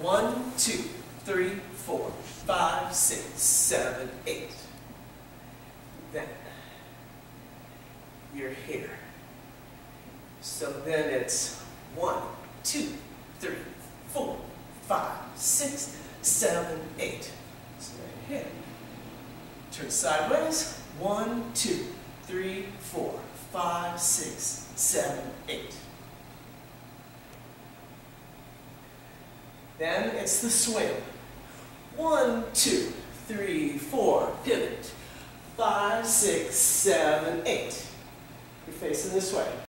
One, two, three, four, five, six, seven, eight. Then you're here. So then it's one, two, three, four, five, six, seven, eight. So right here. Turn sideways. One, two, three, four, five, six, seven, eight. Then it's the swim. One, two, three, four, pivot. Five, six, seven, eight. You're facing this way.